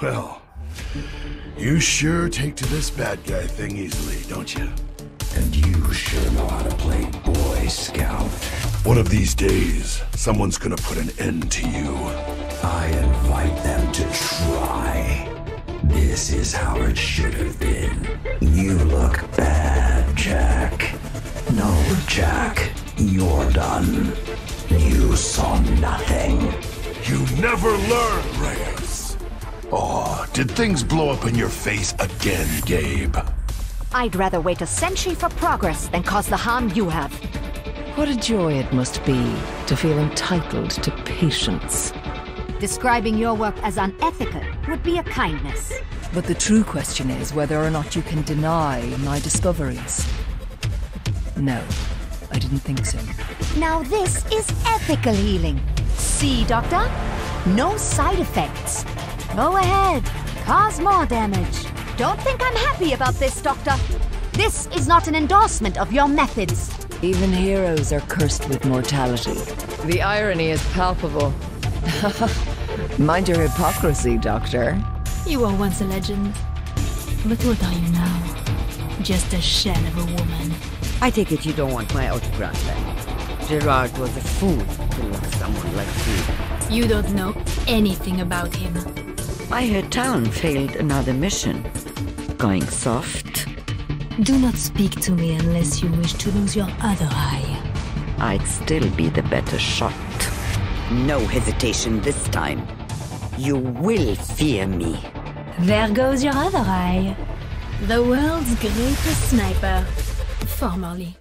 Well, you sure take to this bad guy thing easily, don't you? And you sure know how to play Boy Scout. One of these days, someone's gonna put an end to you. I invite them to try. This is how it should have been. You look bad, Jack. No, Jack, you're done. You saw nothing. You never learn. Oh, did things blow up in your face again, Gabe? I'd rather wait a century for progress than cause the harm you have. What a joy it must be to feel entitled to patience. Describing your work as unethical would be a kindness. But the true question is whether or not you can deny my discoveries. No, I didn't think so. Now this is ethical healing. See, Doctor? No side effects. Go ahead. Cause more damage. Don't think I'm happy about this, Doctor. This is not an endorsement of your methods. Even heroes are cursed with mortality. The irony is palpable. Mind your hypocrisy, Doctor. You were once a legend. But what are you now? Just a shell of a woman. I take it you don't want my autograph then. Gerard was a fool to love someone like you. You don't know anything about him. I heard Talon failed another mission. Going soft? Do not speak to me unless you wish to lose your other eye. I'd still be the better shot. No hesitation this time. You will fear me. There goes your other eye. The world's greatest sniper. Formerly.